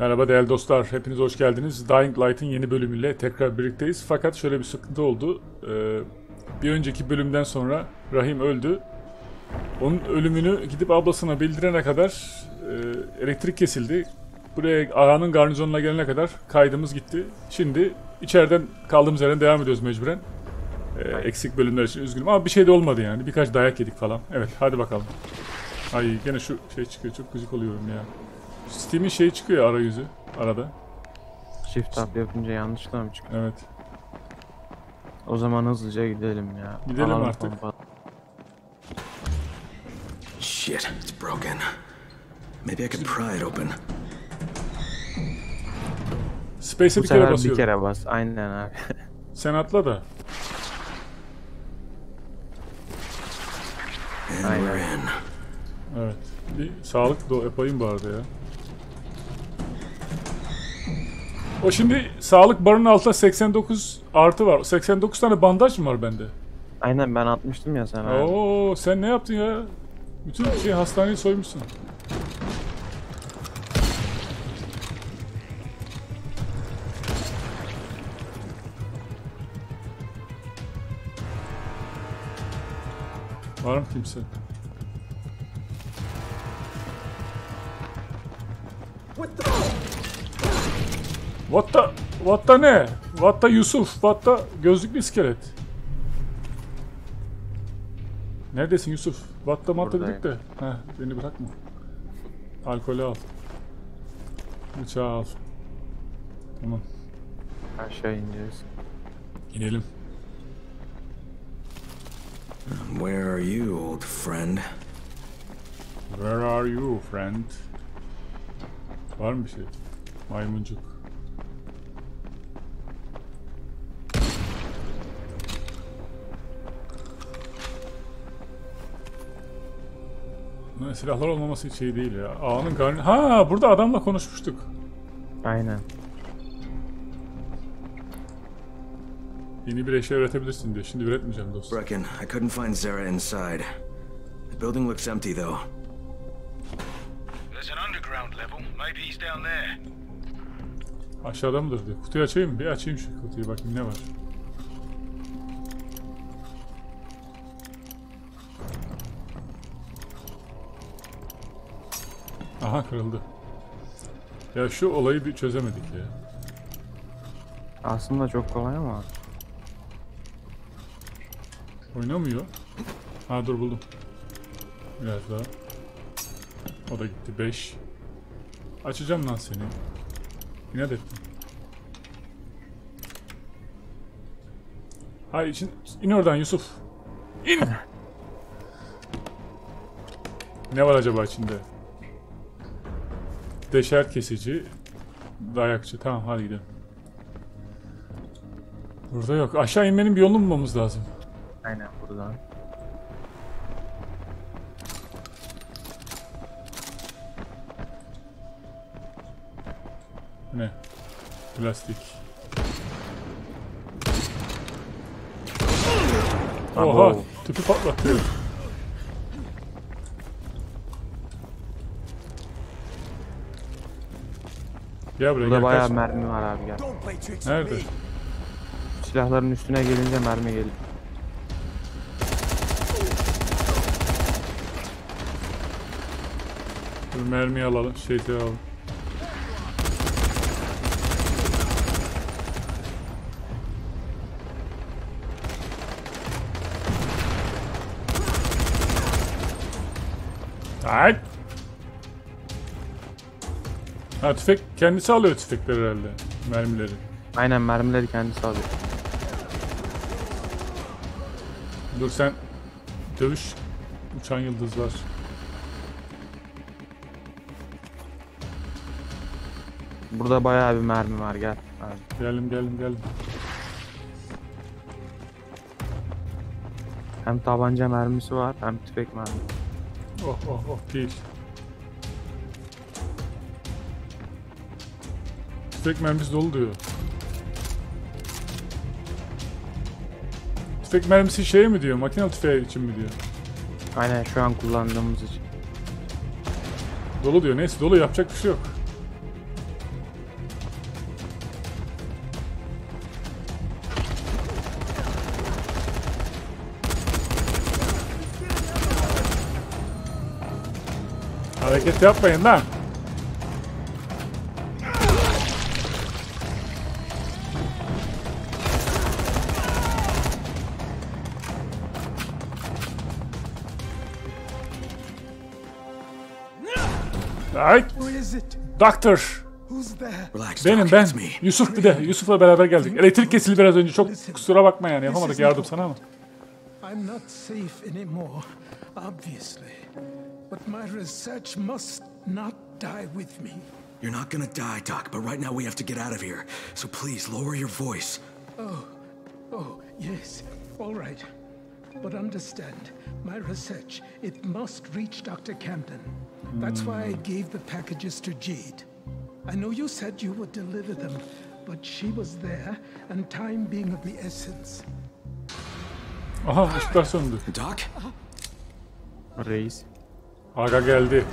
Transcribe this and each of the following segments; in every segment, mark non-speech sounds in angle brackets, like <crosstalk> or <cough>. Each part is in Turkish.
Merhaba değerli dostlar, hepiniz hoş geldiniz. Dying Light'ın yeni bölümüyle tekrar birlikteyiz. Fakat şöyle bir sıkıntı oldu. Ee, bir önceki bölümden sonra Rahim öldü. Onun ölümünü gidip ablasına bildirene kadar e, elektrik kesildi. Buraya ağanın garnizonuna gelene kadar kaydımız gitti. Şimdi içeriden kaldığımız yerden devam ediyoruz mecburen. Ee, eksik bölümler için üzgünüm ama bir şey de olmadı yani. Birkaç dayak yedik falan. Evet hadi bakalım. Ay gene şu şey çıkıyor çok gıcık oluyorum ya. Steam'in şeyi çıkıyor arayüzü arada. Shift tab yapınca yanlışlıkla mı çıkıyor? Evet. O zaman hızlıca gidelim ya. Gidelim Alalım artık. pompa. Shit, it's broken. Maybe I could pry it open. Space'e bir kere sefer bir basıyorum. kere bas. Aynen abi. <laughs> Sen atla da. And Aynen. we're in. Evet. Bir sağlık da yapayım bu arada ya. O şimdi sağlık barının altında 89 artı var. 89 tane bandaj mı var bende? Aynen ben atmıştım ya sana. Oo sen ne yaptın ya? Bütün şey hastaneyi soymuşsun. Var mı kimse? What the? What the ne? What the Yusuf? What the gözlüklü iskelet? Neredesin Yusuf? What the matta dedik de. Heh, beni bırakma. Alkolü al. Bıçağı al. Tamam. Aşağı ineceğiz. İnelim. Where are you, old friend? Where are you friend? Var mı bir şey? Maymuncuk. Ne, silahlar olmaması hiç şey değil ya. Ağanın karnı... Ha burada adamla konuşmuştuk. Aynen. Yeni bir eşya üretebilirsin diyor. Şimdi üretmeyeceğim dostum. Brecken, I couldn't find Zara inside. The building looks empty, though. There's an underground level. Maybe he's down there. Aşağıda mıdır diyor. Kutuyu açayım mı? Bir açayım şu kutuyu bakayım ne var. Aha kırıldı. Ya şu olayı bir çözemedik ya. Aslında çok kolay ama. Oynamıyor. Ha dur buldum. Biraz daha. O da gitti. 5. Açacağım lan seni. İnat ettim. Hayır için in oradan Yusuf. İn. <laughs> ne var acaba içinde? Deşer kesici, dayakçı. Tamam hadi gidelim. Burada yok. Aşağı inmenin bir yolunu bulmamız lazım. Aynen buradan. Ne? Plastik. Oha! Tüpü patlattı. Gel buraya Burada gel bayağı kaç. mermi var abi gel. Nerede? Silahların üstüne gelince mermi geliyor. Dur mermiyi alalım. Şeyi alalım. Ay! Ha tüfek kendisi alıyor tüfekleri herhalde. Mermileri. Aynen mermileri kendisi alıyor. Dur sen dövüş uçan yıldızlar. Burada bayağı bir mermi var gel. Abi. Geldim geldim geldim. Hem tabanca mermisi var hem tüfek mermi. Oh oh oh pil. Tüfek mermisi dolu diyor. Tüfek mermisi şey mi diyor? Makinalı tüfeği için mi diyor? Aynen şu an kullandığımız için. Dolu diyor. Neyse dolu yapacak bir şey yok. Hareket yapmayın lan. Is it? Doctor. Who's there? Relax, Benim ben. It's me. Yusuf bir de. Yusuf'la beraber geldik. Elektrik kesildi biraz önce. Çok kusura bakma yani. Yapamadık yardım sana ama. I'm not safe anymore, obviously. But my research must not die with me. You're not gonna die, Doc, but right now we have to get out of here. So please, lower your voice. Oh, Oh, yes, all right. But understand, my research, it must reach Dr. Camden. That's why I gave the packages to Jade. I know you said you would deliver them, but she was there, and time being of the essence. Aha ışıklar söndü. Doc? Reis. Aga geldi.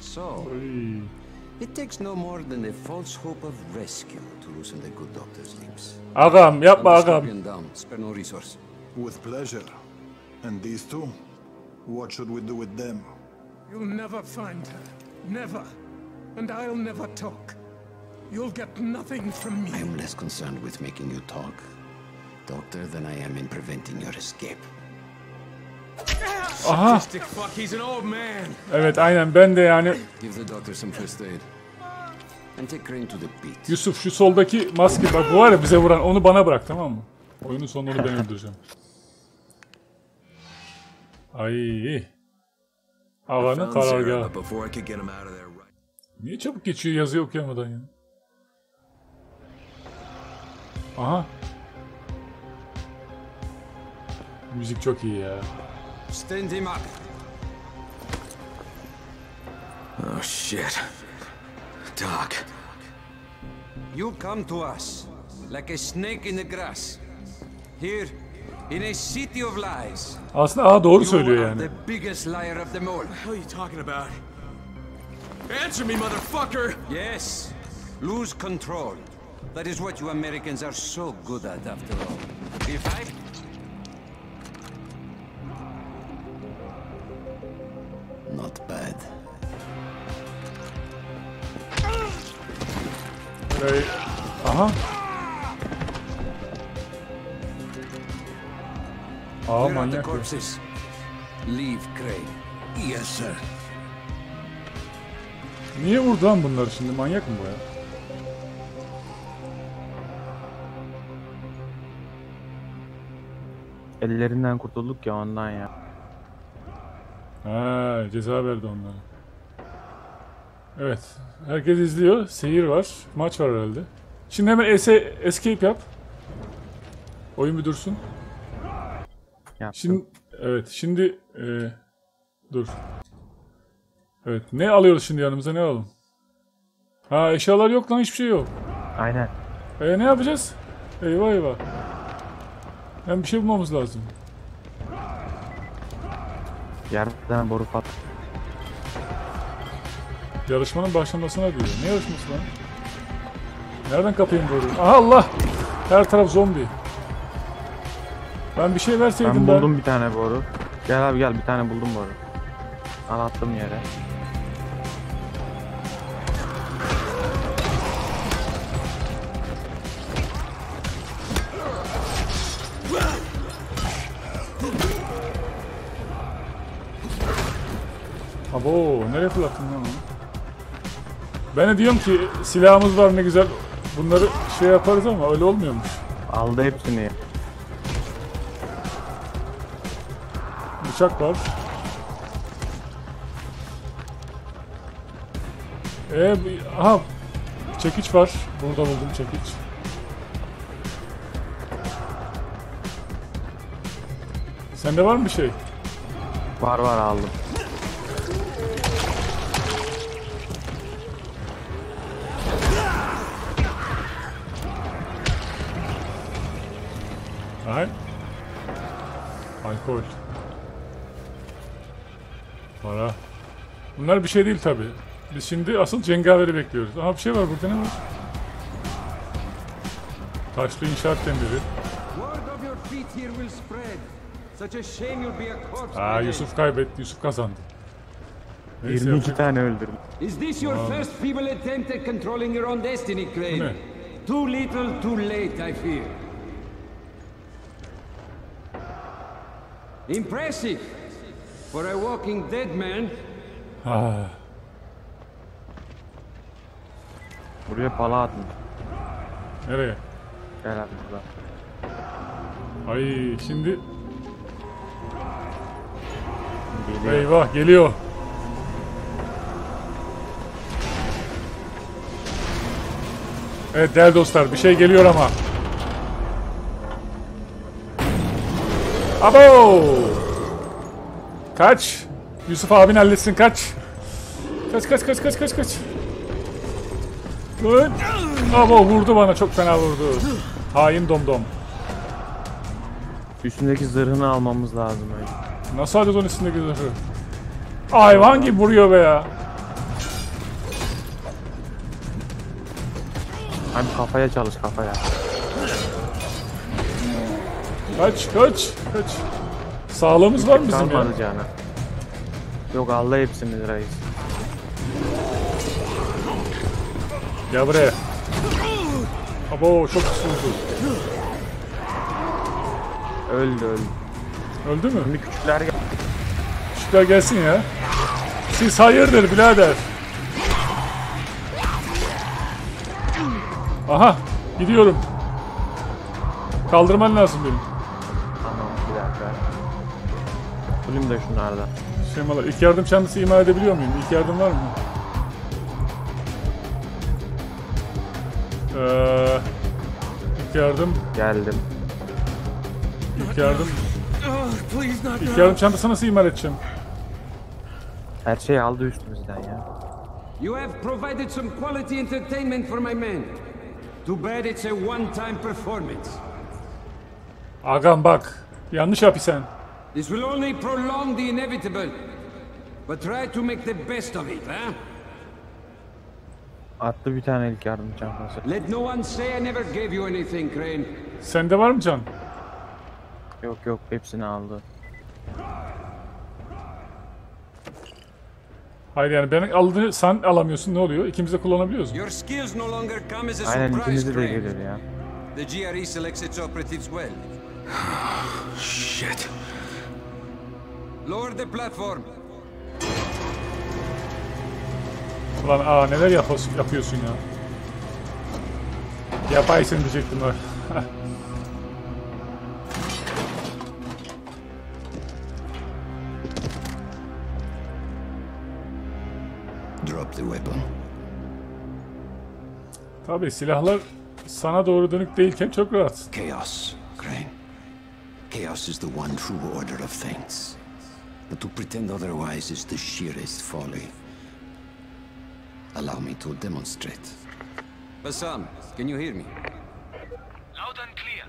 So, Oy. It takes no more than a false hope of rescue to loosen the good doctor's lips. Agam yapma Hunt the agam. scorpion down, spare no resource. With pleasure. And these two? What should we do with them? You'll never find her. Never. And I'll never talk. You'll get nothing from me. I am less concerned with making you talk, doctor, than I am in preventing your escape. Ah! Aha. fuck, he's an old man. Evet aynen ben de yani. Yusuf şu soldaki maske bak bu var ya bize vuran onu bana bırak tamam mı? Oyunun sonunu ben öldüreceğim. Ay. Havanın karargahı. Niye çabuk geçiyor yazıyı okuyamadan ya? Aha. Müzik çok iyi ya. Stand him up. Oh, shit. Doc. You come to us like a snake in the grass. Here, in a city of lies. Aslında aa doğru söylüyor yani. the biggest liar of them all. What the hell are you talking about? Answer me, motherfucker! Yes, lose control. That is what you Americans are so good at, after all. If I... Aha. Aa manyak. Leave Crane. Yes, sir. Niye vurdu lan bunları şimdi? Manyak mı bu ya? Ellerinden kurtulduk ya ondan ya. Ha, ceza verdi onlara. Evet. Herkes izliyor. Seyir var. Maç var herhalde. Şimdi hemen ese, escape yap. Oyun bir dursun. Yaptım. Şimdi evet şimdi e, dur. Evet ne alıyoruz şimdi yanımıza ne alalım? Ha eşyalar yok lan hiçbir şey yok. Aynen. E ne yapacağız? Eyvah eyvah. Hem bir şey bulmamız lazım. Yerden boru pat. Yarışmanın başlamasına diyor. Ne yarışması lan? Nereden kapayım boruyu? Aha Allah! Her taraf zombi. Ben bir şey verseydim Ben ben. buldum bir tane boru. Gel abi gel bir tane buldum boru. Al attım yere. Abo nereye fırlattın lan onu? Ben de diyorum ki silahımız var ne güzel. Bunları şey yaparız ama öyle olmuyormuş. Aldı hepsini. Bıçak var. Ee, aha çekiç var. Burada buldum çekiç. Sende var mı bir şey? Var var aldım. Hayır. Alkol. Para. Bunlar bir şey değil tabi. Biz şimdi asıl cengaveri bekliyoruz. Aha bir şey var burada ne var? Taşlı inşaat demiri. Aa Yusuf kaybetti. Yusuf kazandı. Neyse 22 yapacak- tane öldürdüm. Is this your first feeble attempt at controlling your own destiny, Crane? Ne? Too little, too late, I fear. Impressive. For a walking dead man, Ah, Buraya pala atmış. nereye? Gel abi burada. Ay şimdi Geliyor. eyvah geliyor. Evet değerli dostlar bir şey geliyor ama. Abo! Kaç. Yusuf abin halletsin kaç. Kaç kaç kaç kaç kaç kaç. Kaç. Abo vurdu bana çok fena vurdu. Hain domdom. Üstündeki zırhını almamız lazım. öyle. Nasıl alacağız onun üstündeki zırhı? Hayvan gibi vuruyor be ya. Abi kafaya çalış kafaya. Kaç kaç kaç. Sağlığımız var mı bizim ya? Kalmadı canı. Yok Allah hepsini reis. Gel buraya. Abo çok pis vurdu. Öldü öldü. Öldü mü? Şimdi küçükler gel. Küçükler gelsin ya. Siz hayırdır birader. Aha gidiyorum. Kaldırman lazım benim. Bulayım da şunlardan. Şemalar. İlk yardım çantası imal edebiliyor muyum? İlk yardım var mı? Ee, ilk yardım, Geldim. ilk yardım. İlk yardım çantası nasıl imal edeceğim? Her şeyi aldı üstümüzden ya. you have provided some quality entertainment for my men. Too bad it's a one-time performance. Agam bak. Yanlış yapıyorsun. This will only prolong the inevitable. But try to make the best of it, huh? Attı bir tane ilk yardım çantası. Let no one say I never gave you anything, Crane. Sende var mı can? Yok yok hepsini aldı. Hayır yani ben aldı sen alamıyorsun ne oluyor? İkimiz de kullanabiliyoruz mu? Your skills no longer come as a Aynen surprise, ikimizi de geliyor ya. The GRE selects its operatives well. Shit. Lower the platform. Ulan aa neler yapıyorsun, yapıyorsun ya. Yapaysın diyecektim ben. <laughs> Drop the weapon. Tabii silahlar sana doğru dönük değilken çok rahat. Chaos. Chaos is the one true order of things. But to pretend otherwise is the sheerest folly. Allow me to demonstrate. Bassam, can you hear me? Loud and clear.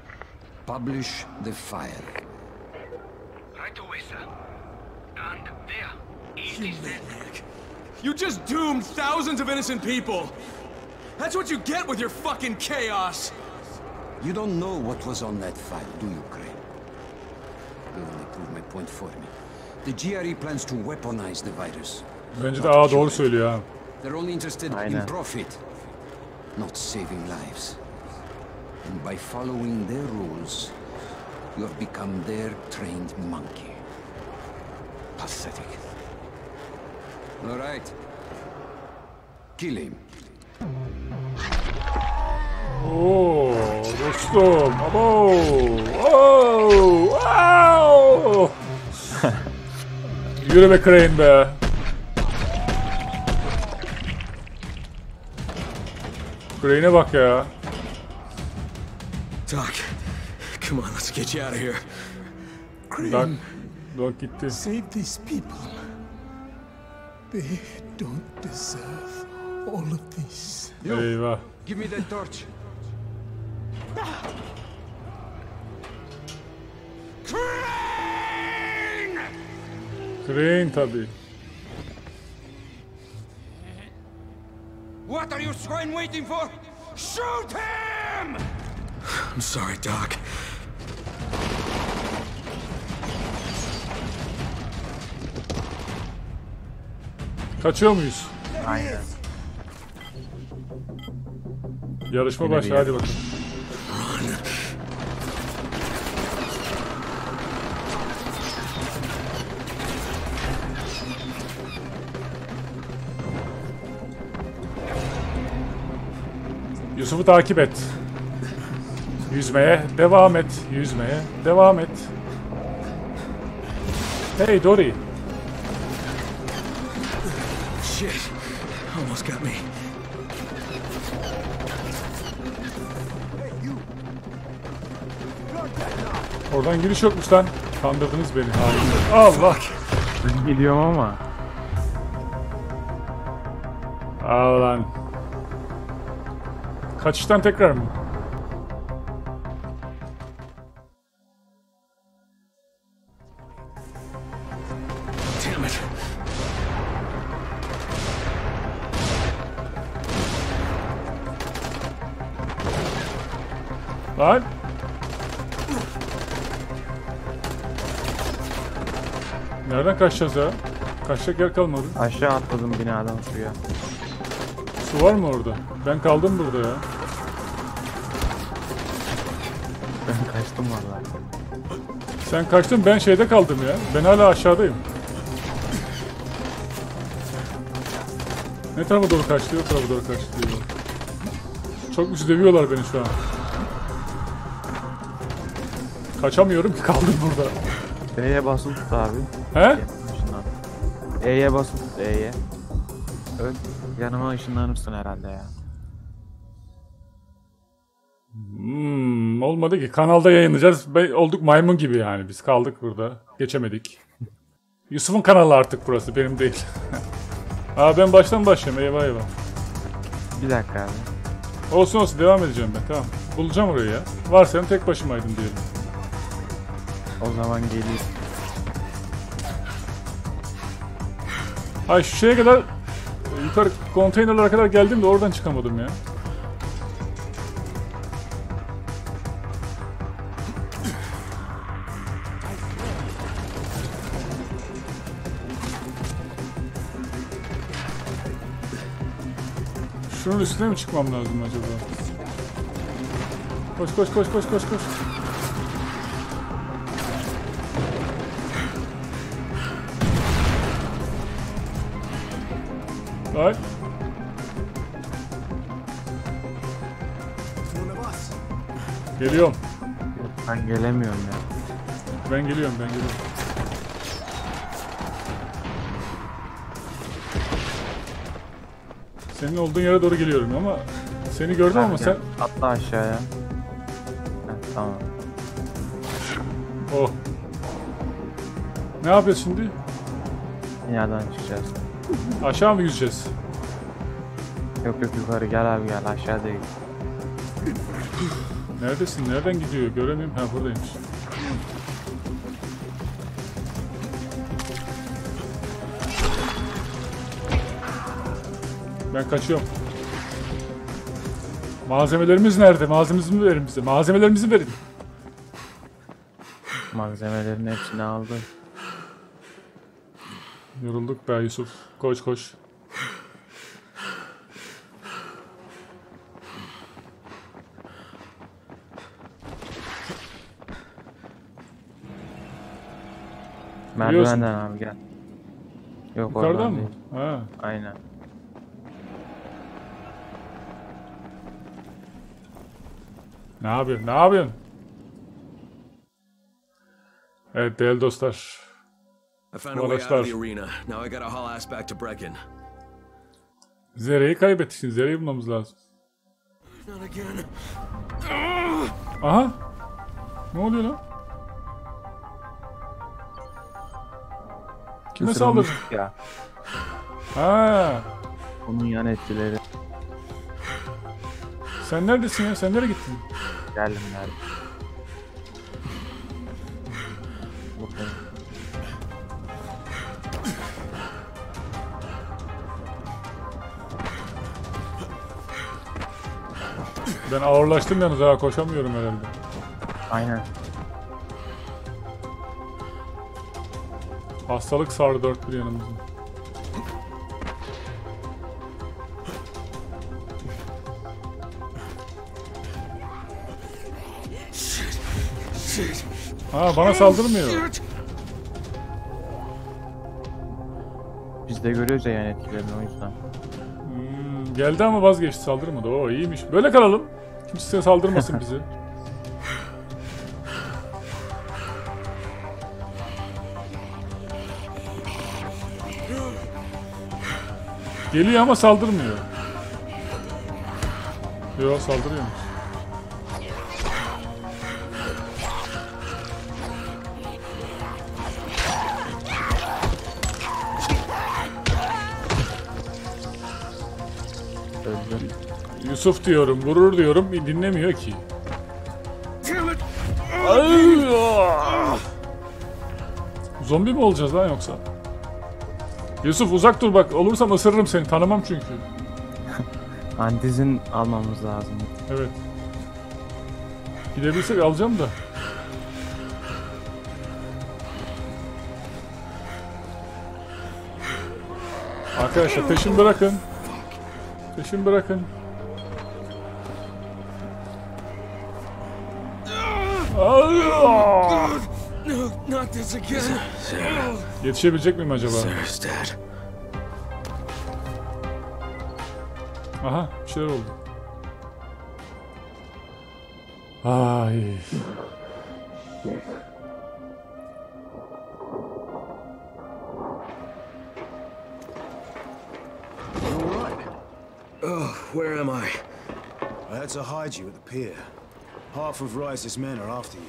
Publish the file. Right away, sir. And there. It is there. You just doomed thousands of innocent people! That's what you get with your fucking chaos! You don't know what was on that file, do you, Crane? You only prove my point for me. The GRE plans to weaponize the virus. Bence de aa doğru söylüyor ha. They're only interested in profit, not saving lives. And by following their rules, you have become their trained monkey. Pathetic. All right. Kill him. Oh, Oo dostum. Abo. Oo. Yürü be Crane be. Crane'e bak ya. Doc, come on, let's get you out of here. Doc, Doc gitti. Save these people. They don't deserve all of this. Eyvah. Give me that torch. Crane tabi. What are you swine waiting for? Shoot him! I'm sorry, Doc. Kaçıyor muyuz? Aynen. Yarışma başladı hadi bakalım. Yusuf'u takip et. Yüzmeye devam et. Yüzmeye devam et. Hey Dory. Shit. Almost got me. Oradan giriş yokmuş lan. Kandırdınız beni. Hainler. Allah. Ben gidiyorum ama. Al lan. Kaçıştan tekrar mı? Damn it. Lan. Nereden kaçacağız ya? Kaçacak yer kalmadı. Aşağı atladım binadan suya. Su var mı orada? Ben kaldım burada ya. Kaçtım vallahi. Sen kaçtın ben şeyde kaldım ya. Ben hala aşağıdayım. Ne tarafa doğru kaçtı? O tarafa doğru kaçtı diyor. Çok güçlü dövüyorlar beni şu an. Kaçamıyorum ki kaldım burada. E'ye basılı tut abi. He? E'ye basılı tut E'ye. Öl. Yanıma ışınlanırsın herhalde ya. Olmadı ki. Kanalda yayınlayacağız. Be- olduk maymun gibi yani. Biz kaldık burada. Geçemedik. <laughs> Yusuf'un kanalı artık burası. Benim değil. <laughs> Aa ben baştan başlayayım. Eyvah eyvah. Bir dakika abi. Olsun olsun devam edeceğim ben. Tamam. Bulacağım orayı ya. Varsayalım tek başımaydım diyelim. O zaman geleyim. Ay şu şeye kadar yukarı konteynerlara kadar geldim de oradan çıkamadım ya. Şunun üstüne mi çıkmam lazım acaba? Koş koş koş koş koş koş. Bak. Geliyorum. Ben gelemiyorum ya. Ben geliyorum, ben geliyorum. Senin olduğun yere doğru geliyorum ama seni gördüm ama sen... Atla aşağıya. Heh, tamam. Oh. Ne yapıyoruz şimdi? Dünyadan çıkacağız. Aşağı mı yüzeceğiz? Yok yok yukarı gel abi gel aşağı değil. Neredesin? Nereden gidiyor? Göremiyorum. Ha buradaymış. Ben kaçıyorum. Malzemelerimiz nerede? Malzemelerimizi verin bize. Malzemelerimizi verin. Malzemelerin hepsini aldım. Yorulduk be Yusuf. Koş koş. Merdivenden abi gel. Yok Yukarıdan oradan mı? değil. Ha. Aynen. Ne yapıyorsun? Ne yapıyorsun? Evet değerli dostlar. I found a way out of the Arkadaşlar. arena. Now I gotta haul ass back to Brecken. Zere'yi kaybettik. Şimdi Zere'yi bulmamız lazım. Not again. Aha. Ne oluyor lan? Kime? Isırılmıştık ya. Ha. Onun yan etkileri. Sen neredesin ya? Sen nereye gittin? Geldim geldim. Bakın. Ben ağırlaştım yalnız ha. Koşamıyorum herhalde. Aynen. Hastalık sardı dört bir yanımızı. Ha bana saldırmıyor. Biz de görüyoruz ya yani etkilerini o yüzden. Hmm, geldi ama vazgeçti saldırmadı. Oo iyiymiş. Böyle kalalım. Kimse saldırmasın bize. <laughs> Geliyor ama saldırmıyor. Yok saldırıyor. Öldü. Yusuf diyorum, vurur diyorum, dinlemiyor ki. Zombi mi olacağız lan yoksa? Yusuf uzak dur bak, olursam ısırırım seni, tanımam çünkü. <laughs> Antizin almamız lazım. Evet. Gidebilsek alacağım da. Arkadaşlar peşin bırakın. Peşin bırakın. Aa! No, not this again. Yetişebilecek miyim acaba? Aha bir şeyler oldu. Ay. To hide you at the pier. Half of Rice's men are after you.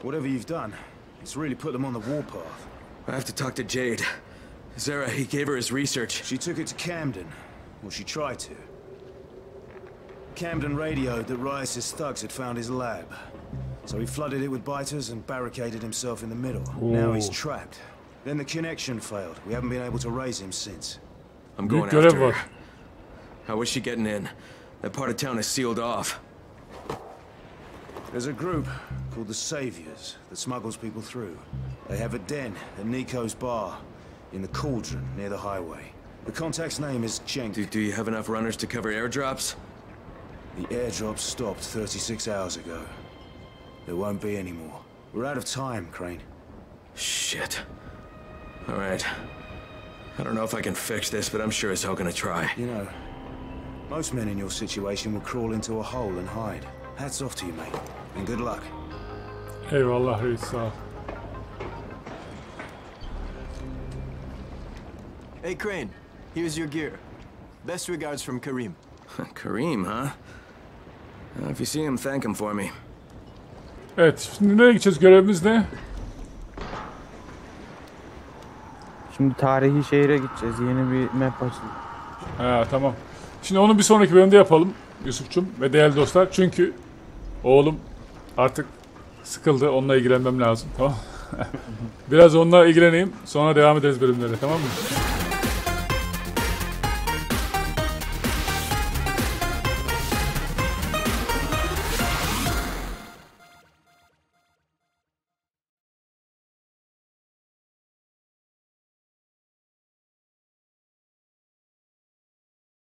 Whatever you've done, it's really put them on the warpath. I have to talk to Jade. Zara, he gave her his research. She took it to Camden. Well, she tried to. Camden radioed that Rice's thugs had found his lab. So he flooded it with biters and barricaded himself in the middle. Now he's trapped. Then the connection failed. We haven't been able to raise him since. I'm Büyük going görev after var. her. How is she getting in? That part of town is sealed off. There's a group called the Saviors that smuggles people through. They have a den at Nico's bar in the Cauldron near the highway. The contact's name is Jenk. Do, do you have enough runners to cover airdrops? The airdrop stopped 36 hours ago. There won't be any more. We're out of time, Crane. Shit. All right. I don't know if I can fix this, but I'm sure as hell gonna try. You know, most men in your situation would crawl into a hole and hide. Hats off to you, mate. And good luck. Eyvallah reis. Hey, Crane. Here's your gear. Best regards from Kareem. <laughs> Kareem, huh? Uh, if you see him, thank him for me. Evet şimdi nereye gideceğiz görevimiz ne? Şimdi tarihi şehire gideceğiz. Yeni bir map açıldı. Ha tamam. Şimdi onu bir sonraki bölümde yapalım Yusuf'cum ve değerli dostlar. Çünkü oğlum artık sıkıldı. Onunla ilgilenmem lazım. Tamam. <laughs> Biraz onunla ilgileneyim. Sonra devam ederiz bölümlere. Tamam mı?